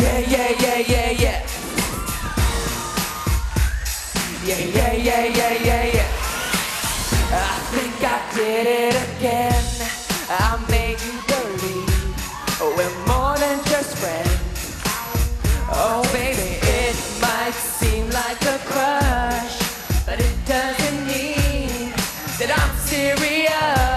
yeah, yeah, yeah, yeah, yeah. Yeah, yeah, yeah, yeah, yeah, yeah. I think I did it again. I made you believe we're more than just friends. Oh, baby, it might seem like a crush, but it doesn't mean that I'm serious.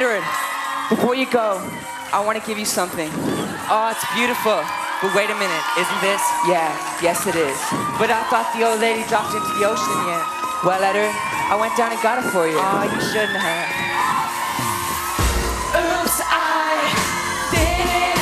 Edward, before you go, I want to give you something. Oh, it's beautiful. But wait a minute, isn't this? Yeah, yes it is. But I thought the old lady dropped into the ocean yet. Well, Edward, I went down and got it for you. Oh, you shouldn't have. Oops, I did it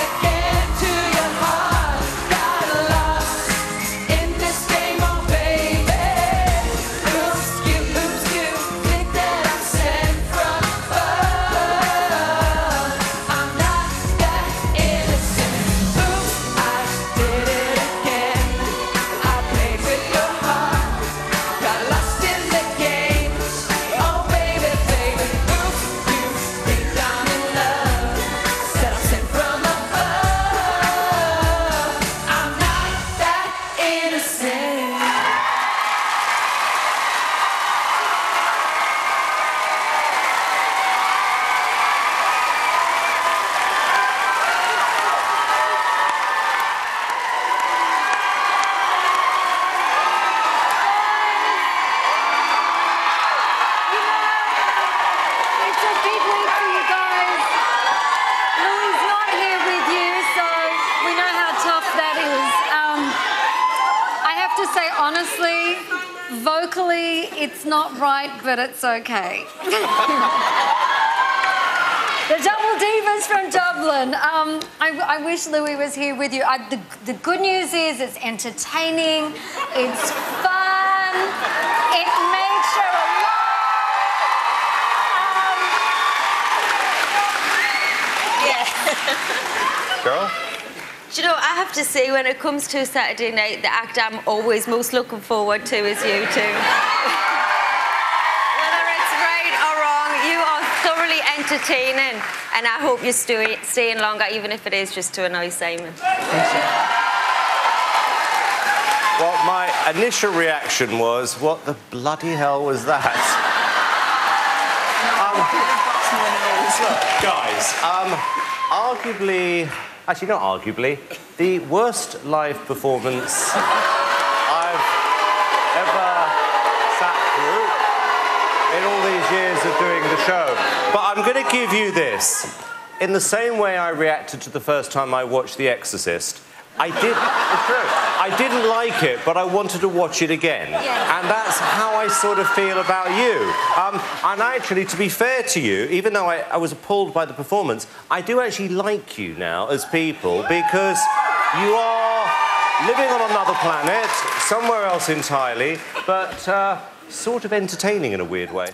a big week for you guys. Louis not here with you, so we know how tough that is. Um, I have to say, honestly, vocally, it's not right, but it's okay. the Double Divas from Dublin. Um, I, I wish Louis was here with you. I, the, the good news is it's entertaining, it's fun, it makes you alive. Girl? Do you know, I have to say, when it comes to Saturday night, the act I'm always most looking forward to is you two. Whether it's right or wrong, you are thoroughly entertaining, and I hope you stay staying longer, even if it is just to annoy Simon. Well, my initial reaction was, what the bloody hell was that? Um, Guys, um, arguably, actually not arguably, the worst live performance I've ever sat through in all these years of doing the show. But I'm going to give you this. In the same way I reacted to the first time I watched The Exorcist, I did. It's true. I didn't like it, but I wanted to watch it again. Yeah. And that's how I sort of feel about you. Um, and actually, to be fair to you, even though I, I was appalled by the performance, I do actually like you now as people because you are living on another planet, somewhere else entirely, but uh, sort of entertaining in a weird way.